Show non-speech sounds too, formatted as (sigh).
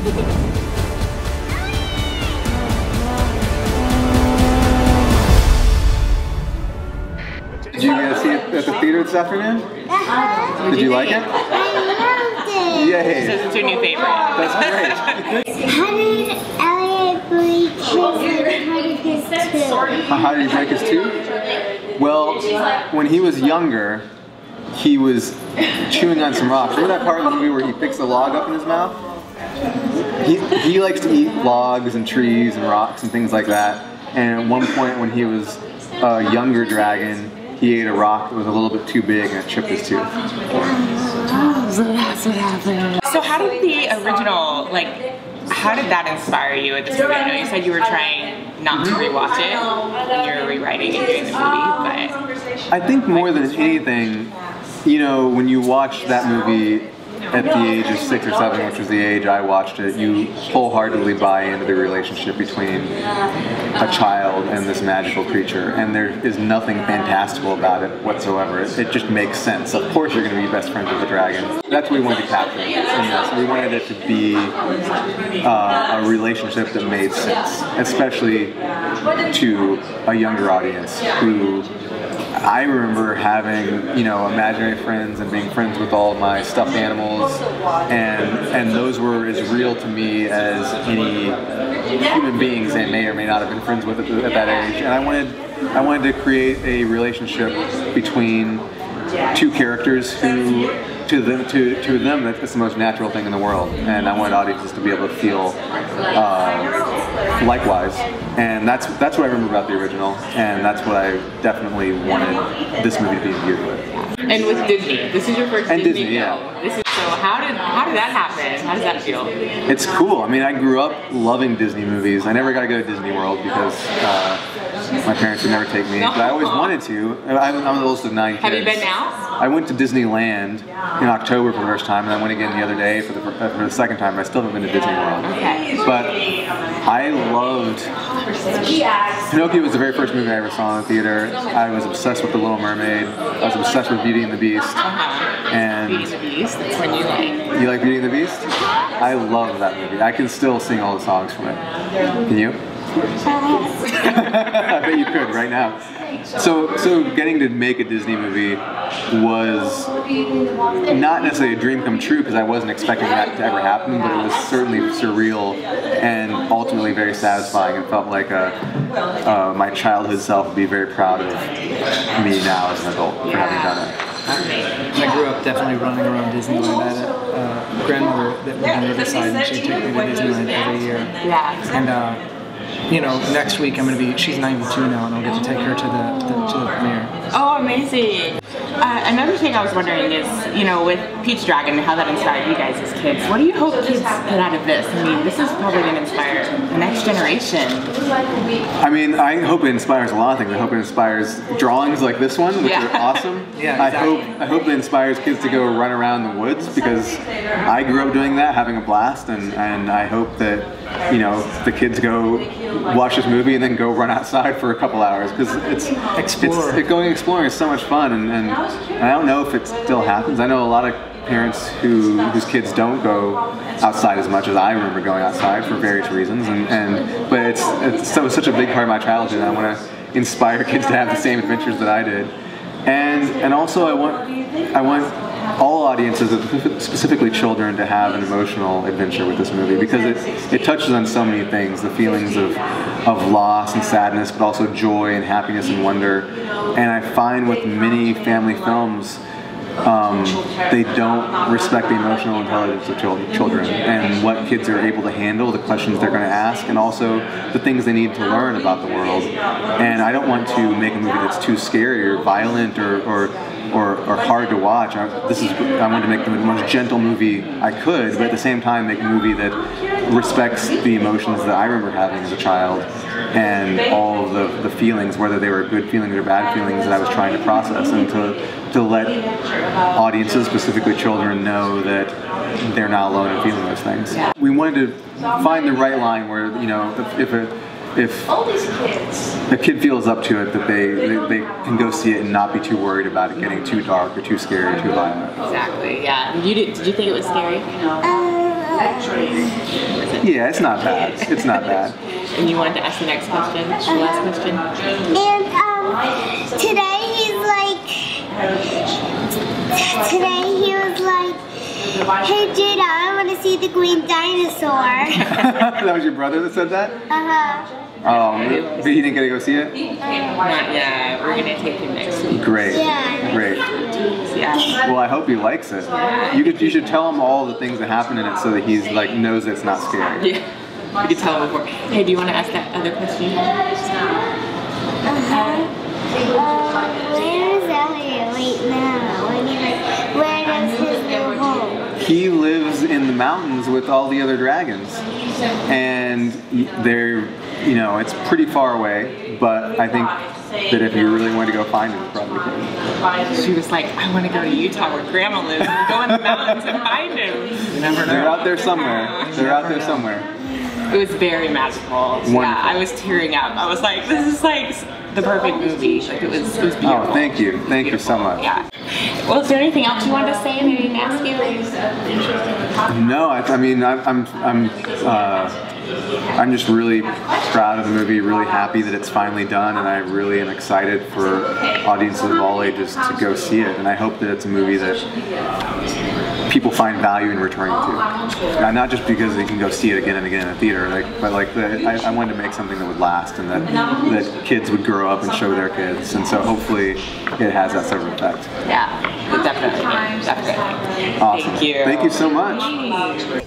Did you guys see it at the theater this afternoon? Did you like it? I loved it. Yay! So it's your new favorite. That's great. How did Elliot break his and his too? Uh, How did he break his tooth? Well, when he was younger, he was chewing on some rocks. Remember that part of the movie where he picks a log up in his mouth? He, he likes to eat logs and trees and rocks and things like that. And at one point when he was a younger dragon, he ate a rock that was a little bit too big and it chipped his tooth. So that's what happened. So how did the original, like, how did that inspire you at this movie? I know you said you were trying not to rewatch it when you were rewriting and doing the movie, but I think more than anything, you know, when you watch that movie at the age of six or seven, which was the age I watched it, you wholeheartedly buy into the relationship between a child and this magical creature, and there is nothing fantastical about it whatsoever. It, it just makes sense. Of course, you're going to be best friends with the dragon. That's what we wanted to capture this. We wanted it to be uh, a relationship that made sense, especially to a younger audience who I remember having, you know, imaginary friends and being friends with all of my stuffed animals, and and those were as real to me as any human beings they may or may not have been friends with at, at that age. And I wanted I wanted to create a relationship between two characters who to them to, to them it's the most natural thing in the world and I wanted audiences to be able to feel uh, likewise and that's that's what I remember about the original and that's what I definitely wanted this movie to be imbued with. and with Disney, this is your first And Disney, Disney, yeah. This is so how did how did that happen? How does that feel? It's cool. I mean, I grew up loving Disney movies. I never got to go to Disney World because uh, my parents would never take me, but I always wanted to. I'm, I'm the oldest of nine kids. Have you been now? I went to Disneyland in October for the first time, and I went again the other day for the, for the second time. I still haven't been to Disney World. Okay. But I loved Pinocchio was the very first movie I ever saw in the theater. I was obsessed with The Little Mermaid. I was obsessed with Beauty and the Beast. Uh-huh. And Beauty and the Beast. That's when you like. you like Beauty and the Beast? I love that movie. I can still sing all the songs from it. Can you? I bet you could right now. So, so getting to make a Disney movie was not necessarily a dream come true because I wasn't expecting that to ever happen, but it was certainly surreal and ultimately very satisfying. It felt like a, uh, my childhood self would be very proud of me now as an adult for having done it. I grew up definitely running around Disneyland. I had a uh, grandmother that lived in Riverside, and she took me to Disneyland every year. Yeah. And uh, you know, next week I'm gonna be. She's 92 now, and I'll get to take her to the, the to the premiere. Oh, amazing. Uh, another thing I was wondering is, you know, with Pete's Dragon, how that inspired you guys as kids. What do you hope kids get out of this? I mean, this is probably going to inspire the next generation. I mean, I hope it inspires a lot of things. I hope it inspires drawings like this one, which Yeah. are awesome. (laughs) Yeah, exactly. I hope I hope it inspires kids to go run around the woods because I grew up doing that, having a blast, and, and I hope that you know the kids go watch this movie and then go run outside for a couple hours because it's Explore. It's, it, going exploring is so much fun, and, and, and I don't know if it still happens. I know a lot of parents who whose kids don't go outside as much as I remember going outside for various reasons, and, and but it's it's so such a big part of my childhood. And I want to inspire kids to have the same adventures that I did, and and also I want I want all audiences, specifically children, to have an emotional adventure with this movie because it, it touches on so many things the feelings of, of loss and sadness, but also joy and happiness and wonder. And I find with many family films, um, they don't respect the emotional intelligence of chil- children and what kids are able to handle, the questions they're going to ask, and also the things they need to learn about the world. And I don't want to make a movie that's too scary or violent or, or or, or hard to watch. I, this is I wanted to make the most gentle movie I could, but at the same time make a movie that respects the emotions that I remember having as a child and all the, the feelings, whether they were good feelings or bad feelings that I was trying to process, and to to let audiences, specifically children, know that they're not alone in feeling those things. We wanted to find the right line where you know if, if it if a kid feels up to it, that they, they, they can go see it and not be too worried about it getting too dark or too scary or too violent. Exactly, yeah. You did, did you think it was scary? Uh, Yeah, it's not bad. It's not bad. (laughs) And you wanted to ask the next question, the last question. And um, today he's like, today he was like, hey Jayda, I want to see the green dinosaur. (laughs) that was your brother that said that? uh-huh. Oh, but he didn't get to go see it? Not yet. We're gonna take him next week. Great. Yeah. Great. Yeah. Well, I hope he likes it. You could, you should tell him all the things that happen in it so that he's like knows it's not scary. Yeah. You could tell him before. Hey, do you want to ask that other question? Uh-huh. Uh, where is Elliot right now? I mean, like, where does his new home? He lives in the mountains with all the other dragons, and they're you know it's pretty far away. But I think that if you really wanted to go find him, probably could. She was like, I want to go to Utah where Grandma lives and go in the mountains and find him. You never They're out there somewhere. They're out there somewhere. It was very magical. Yeah, I was tearing up. I was like, this is like the perfect movie. Like it was, it was beautiful. Oh, thank you, thank you so much. Yeah. Well, is there anything else you wanted to say that I didn't ask you? No, I, I mean, I'm, I'm, I'm, uh, I'm just really proud of the movie. Really happy that it's finally done, and I really am excited for audiences of all ages to go see it. And I hope that it's a movie that people find value in returning to, and not just because they can go see it again and again in a theater, like, but like the, I, I wanted to make something that would last, and that that kids would grow up and show their kids. And so hopefully, it has that sort of effect. Yeah, definitely. Definitely. Awesome. Thank you. Thank you so much.